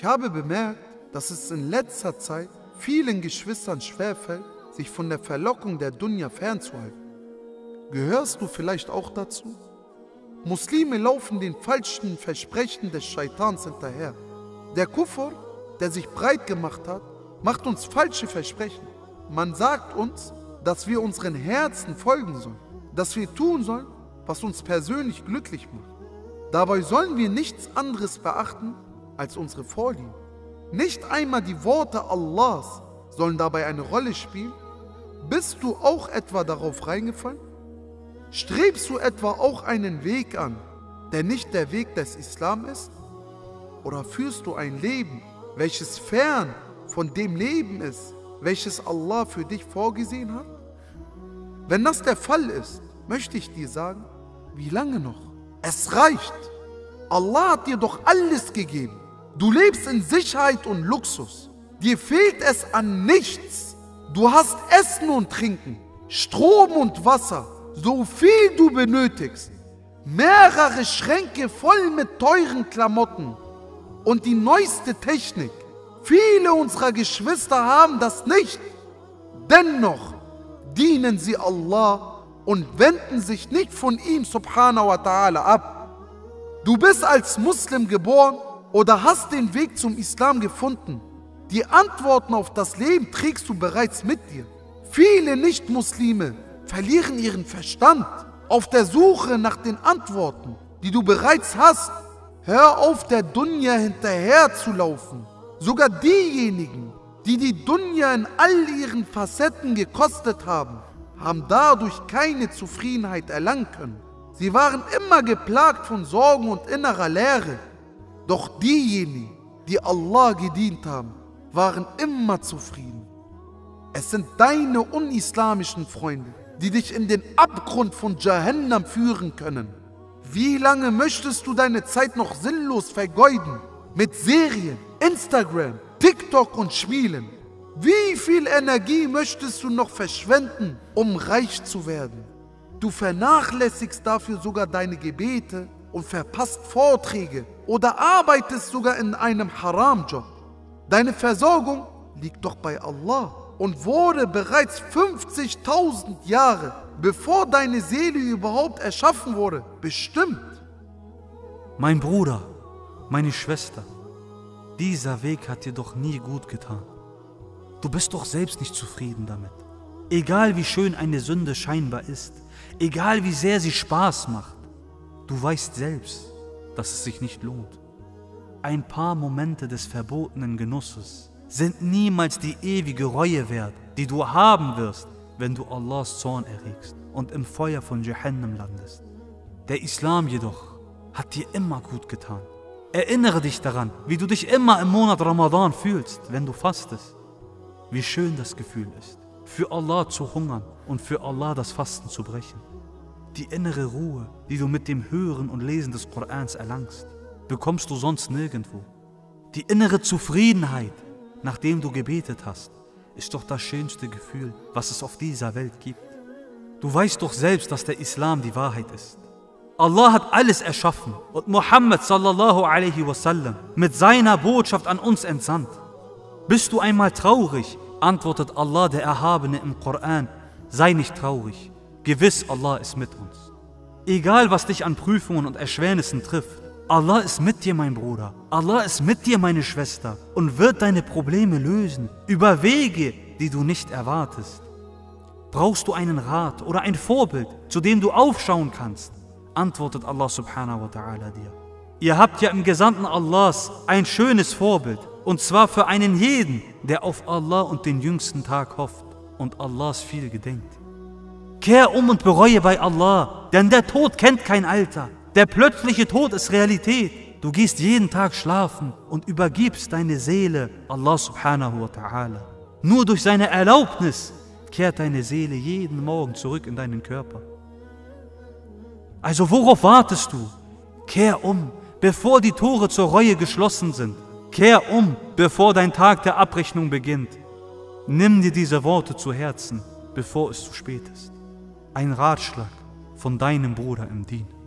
Ich habe bemerkt, dass es in letzter Zeit vielen Geschwistern schwerfällt, sich von der Verlockung der Dunja fernzuhalten. Gehörst du vielleicht auch dazu? Muslime laufen den falschen Versprechen des Scheitans hinterher. Der Kuffer, der sich breit gemacht hat, macht uns falsche Versprechen. Man sagt uns, dass wir unseren Herzen folgen sollen, dass wir tun sollen, was uns persönlich glücklich macht. Dabei sollen wir nichts anderes beachten als unsere Vorlieben. Nicht einmal die Worte Allahs sollen dabei eine Rolle spielen. Bist du auch etwa darauf reingefallen? Strebst du etwa auch einen Weg an, der nicht der Weg des Islam ist? Oder führst du ein Leben, welches fern von dem Leben ist, welches Allah für dich vorgesehen hat? Wenn das der Fall ist, möchte ich dir sagen, wie lange noch? Es reicht. Allah hat dir doch alles gegeben. Du lebst in Sicherheit und Luxus. Dir fehlt es an nichts. Du hast Essen und Trinken, Strom und Wasser, so viel du benötigst. Mehrere Schränke voll mit teuren Klamotten und die neueste Technik. Viele unserer Geschwister haben das nicht. Dennoch dienen sie Allah und wenden sich nicht von ihm subhanahu wa ta'ala ab. Du bist als Muslim geboren oder hast den Weg zum Islam gefunden. Die Antworten auf das Leben trägst du bereits mit dir. Viele Nicht-Muslime verlieren ihren Verstand auf der Suche nach den Antworten, die du bereits hast. Hör auf, der Dunja hinterher zu laufen. Sogar diejenigen, die die Dunja in all ihren Facetten gekostet haben, haben dadurch keine Zufriedenheit erlangen können. Sie waren immer geplagt von Sorgen und innerer Leere. Doch diejenigen, die Allah gedient haben, waren immer zufrieden. Es sind deine unislamischen Freunde, die dich in den Abgrund von Jahannam führen können. Wie lange möchtest du deine Zeit noch sinnlos vergeuden mit Serien, Instagram, TikTok und Spielen? Wie viel Energie möchtest du noch verschwenden, um reich zu werden? Du vernachlässigst dafür sogar deine Gebete und verpasst Vorträge oder arbeitest sogar in einem Haram-Job. Deine Versorgung liegt doch bei Allah und wurde bereits 50.000 Jahre, bevor deine Seele überhaupt erschaffen wurde, bestimmt. Mein Bruder, meine Schwester, dieser Weg hat dir doch nie gut getan. Du bist doch selbst nicht zufrieden damit. Egal wie schön eine Sünde scheinbar ist, egal wie sehr sie Spaß macht, du weißt selbst, dass es sich nicht lohnt. Ein paar Momente des verbotenen Genusses sind niemals die ewige Reue wert, die du haben wirst, wenn du Allahs Zorn erregst und im Feuer von Jahannam landest. Der Islam jedoch hat dir immer gut getan. Erinnere dich daran, wie du dich immer im Monat Ramadan fühlst, wenn du fastest. Wie schön das Gefühl ist, für Allah zu hungern und für Allah das Fasten zu brechen. Die innere Ruhe, die du mit dem Hören und Lesen des Korans erlangst, bekommst du sonst nirgendwo. Die innere Zufriedenheit, nachdem du gebetet hast, ist doch das schönste Gefühl, was es auf dieser Welt gibt. Du weißt doch selbst, dass der Islam die Wahrheit ist. Allah hat alles erschaffen und Muhammad sallallahu alaihi wasallam mit seiner Botschaft an uns entsandt. Bist du einmal traurig, antwortet Allah der Erhabene im Koran, sei nicht traurig, Gewiss, Allah ist mit uns. Egal, was dich an Prüfungen und Erschwernissen trifft, Allah ist mit dir, mein Bruder. Allah ist mit dir, meine Schwester, und wird deine Probleme lösen über Wege, die du nicht erwartest. Brauchst du einen Rat oder ein Vorbild, zu dem du aufschauen kannst? Antwortet Allah subhanahu wa ta'ala dir. Ihr habt ja im Gesandten Allahs ein schönes Vorbild, und zwar für einen jeden, der auf Allah und den jüngsten Tag hofft und Allahs viel gedenkt. Kehr um und bereue bei Allah, denn der Tod kennt kein Alter. Der plötzliche Tod ist Realität. Du gehst jeden Tag schlafen und übergibst deine Seele Allah subhanahu wa ta'ala. Nur durch seine Erlaubnis kehrt deine Seele jeden Morgen zurück in deinen Körper. Also worauf wartest du? Kehr um, bevor die Tore zur Reue geschlossen sind. Kehr um, bevor dein Tag der Abrechnung beginnt. Nimm dir diese Worte zu Herzen, bevor es zu spät ist. Ein Ratschlag von deinem Bruder im Dien.